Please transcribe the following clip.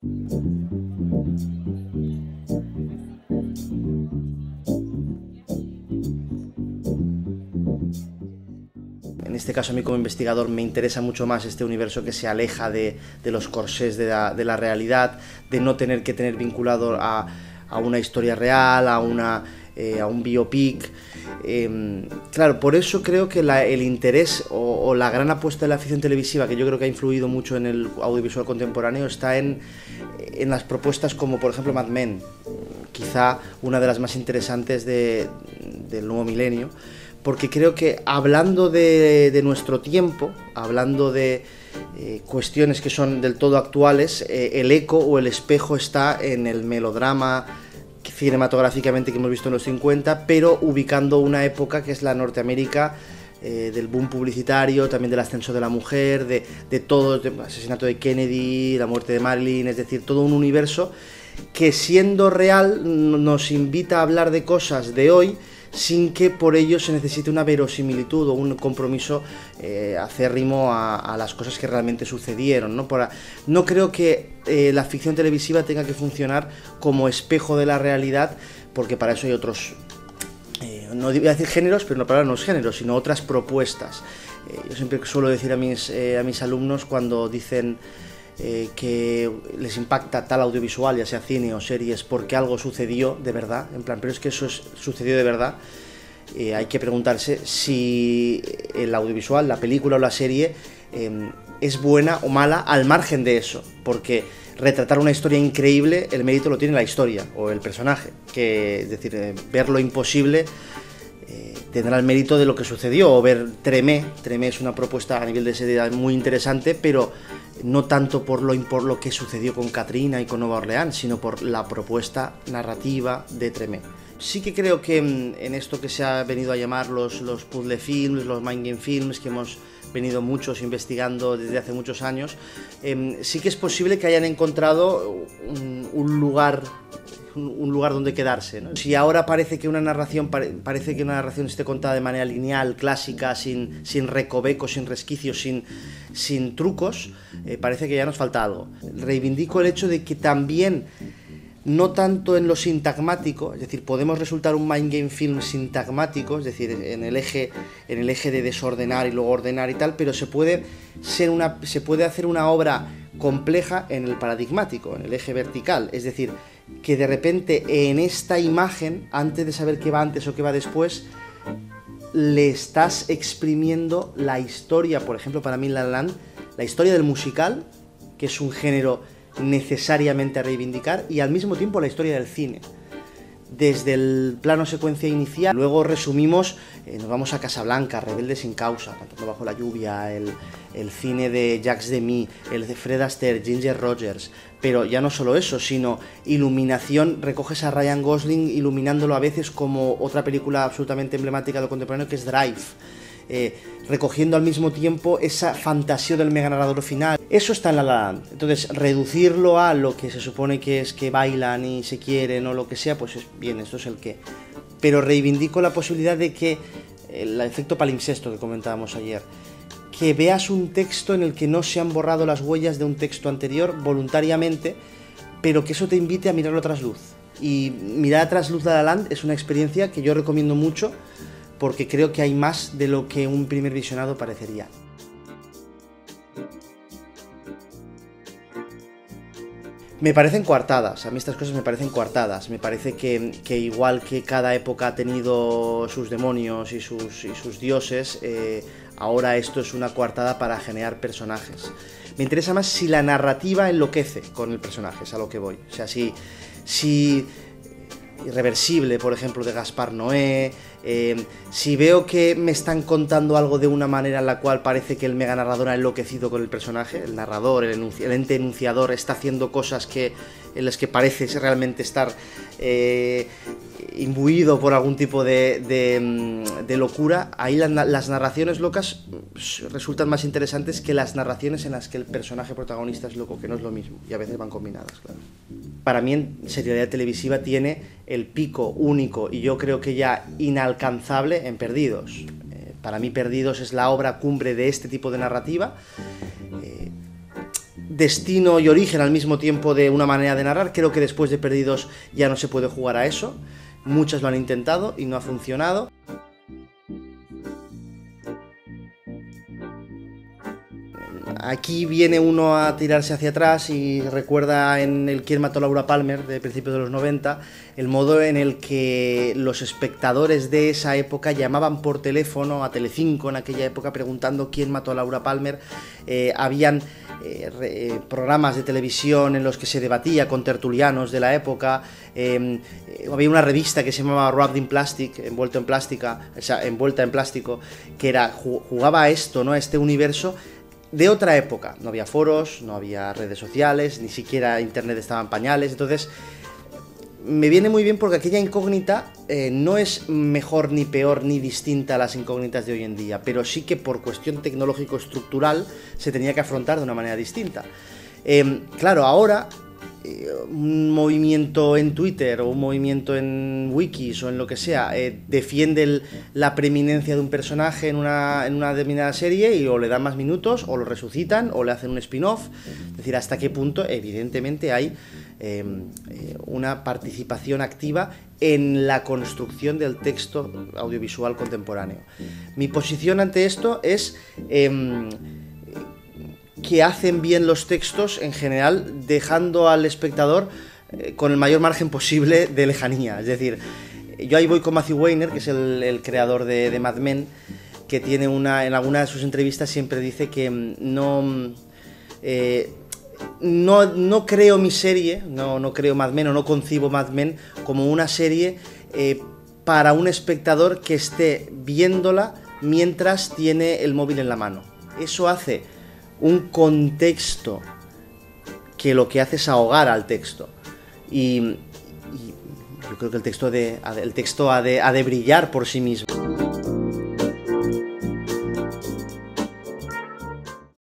En este caso a mí como investigador me interesa mucho más este universo que se aleja de, los corsés de la, realidad, de no tener que tener vinculado a, una historia real, a, una, eh, a un biopic. Em, claro, por eso creo que el interés o, la gran apuesta de la ficción televisiva, que yo creo que ha influido mucho en el audiovisual contemporáneo, está en, en las propuestas como por ejemplo Mad Men, quizá una de las más interesantes del nuevo milenio porque creo que hablando de, nuestro tiempo, hablando de eh, cuestiones que son del todo actuales, eh, el eco o el espejo está en el melodrama cinematográficamente que hemos visto en los 50, pero ubicando una época que es la Norteamérica eh, del boom publicitario, también del ascenso de la mujer, de, de todo, el asesinato de Kennedy, la muerte de Marilyn, es decir, todo un universo que siendo real nos invita a hablar de cosas de hoy, sin que por ello se necesite una verosimilitud o un compromiso eh, acérrimo a, las cosas que realmente sucedieron. No, no creo que eh, la ficción televisiva tenga que funcionar como espejo de la realidad, porque para eso hay otros, eh, no voy a decir géneros, pero no para no es géneros, sino otras propuestas. yo siempre suelo decir a mis, a mis alumnos cuando dicen eh, que les impacta tal audiovisual, ya sea cine o series, porque algo sucedió de verdad, en plan, pero es que eso sucedió de verdad. Eh, hay que preguntarse si el audiovisual, la película o la serie em, es buena o mala al margen de eso, porque retratar una historia increíble, el mérito lo tiene la historia o el personaje, que es decir, eh, ver lo imposible tendrá el mérito de lo que sucedió, o ver Tremé, Tremé es una propuesta a nivel de seriedad muy interesante, pero no tanto por lo, por lo que sucedió con Katrina y con Nueva Orleans, sino por la propuesta narrativa de Tremé. Sí que creo que mm, en esto que se ha venido a llamar los, los puzzle films, los mind game films, que hemos venido muchos investigando desde hace muchos años, em, sí que es posible que hayan encontrado un lugar un lugar donde quedarse. Si ahora parece que una narración parece que una narración esté contada de manera lineal, clásica, sin, sin recovecos, sin resquicios, sin, sin trucos, eh, parece que ya nos falta algo. Reivindico el hecho de que también no tanto en lo sintagmático, es decir, podemos resultar un mind game film sintagmático, es decir, en el eje, en el eje de desordenar y luego ordenar y tal, pero se puede, ser una, se puede hacer una obra compleja en el paradigmático, en el eje vertical, es decir, que de repente en esta imagen, antes de saber qué va antes o qué va después, le estás exprimiendo la historia, por ejemplo, para mí La Land, la historia del musical, que es un género necesariamente a reivindicar, y al mismo tiempo la historia del cine desde el plano secuencia inicial. Luego resumimos, eh, nos vamos a Casablanca, Rebelde sin causa, Cantando bajo la lluvia, el, cine de Jacques Demy, el de Fred Astaire, Ginger Rogers. Pero ya no solo eso, sino iluminación, recoges a Ryan Gosling iluminándolo a veces como otra película absolutamente emblemática de lo contemporáneo que es Drive eh, recogiendo al mismo tiempo esa fantasía del mega narrador final. Eso está en La La. Entonces, reducirlo a lo que se supone que es que bailan y se quieren o lo que sea, pues es bien, esto es el que. Pero reivindico la posibilidad de que el efecto palimpsesto que comentábamos ayer, que veas un texto en el que no se han borrado las huellas de un texto anterior voluntariamente, pero que eso te invite a mirarlo tras luz. Y mirar a trasluz de La Land es una experiencia que yo recomiendo mucho porque creo que hay más de lo que un primer visionado parecería. Me parecen coartadas, a mí estas cosas me parecen coartadas, me parece que, igual que cada época ha tenido sus demonios y sus, sus dioses, eh, ahora esto es una coartada para generar personajes. Me interesa más si la narrativa enloquece con el personaje, es a lo que voy. O sea, si, si Irreversible, por ejemplo, de Gaspar Noé, eh, si veo que me están contando algo de una manera en la cual parece que el mega narrador ha enloquecido con el personaje, el narrador, el, ente enunciador está haciendo cosas que, en las que parece realmente estar eh, imbuido por algún tipo de, mm, locura, ahí las narraciones locas mm, resultan más interesantes que las narraciones en las que el personaje protagonista es loco, que no es lo mismo, y a veces van combinadas, claro. Para mí en serialidad televisiva tiene el pico único y yo creo que ya inalcanzable en Perdidos. Eh, para mí Perdidos es la obra cumbre de este tipo de narrativa. Eh, destino y origen al mismo tiempo de una manera de narrar. Creo que después de Perdidos ya no se puede jugar a eso. Muchas lo han intentado y no ha funcionado. Aquí viene uno a tirarse hacia atrás y recuerda en el Quién mató Laura Palmer de principios de los 90 el modo en el que los espectadores de esa época llamaban por teléfono a Telecinco en aquella época preguntando quién mató a Laura Palmer. Eh, habían eh, eh, programas de televisión en los que se debatía con tertulianos de la época. Em, había una revista que se llamaba Wrapped in Plastic, envuelto en plástica, o sea, envuelta en plástico, que era jugaba a esto, ¿no? A este universo de otra época. No había foros, no había redes sociales, ni siquiera internet estaba en pañales. Entonces, me viene muy bien porque aquella incógnita eh, no es mejor ni peor ni distinta a las incógnitas de hoy en día, pero sí que por cuestión tecnológico-estructural se tenía que afrontar de una manera distinta. Em, claro, ahora eh, un movimiento en Twitter o un movimiento en wikis o en lo que sea eh, defiende la preeminencia de un personaje en una, en una determinada serie y o le dan más minutos o lo resucitan o le hacen un spin-off. Es decir, hasta qué punto evidentemente hay eh, una participación activa en la construcción del texto audiovisual contemporáneo. Mi posición ante esto es em, que hacen bien los textos en general, dejando al espectador eh, con el mayor margen posible de lejanía. Es decir, yo ahí voy con Matthew Weiner, que es el, creador de, Mad Men, que tiene una, en alguna de sus entrevistas siempre dice que mm, no, eh, no, no, creo mi serie, no, no creo Mad Men o no concibo Mad Men como una serie eh, para un espectador que esté viéndola mientras tiene el móvil en la mano. Eso hace un contexto que lo que hace es ahogar al texto. Y, yo creo que el texto, de, el texto ha, de, ha de brillar por sí mismo.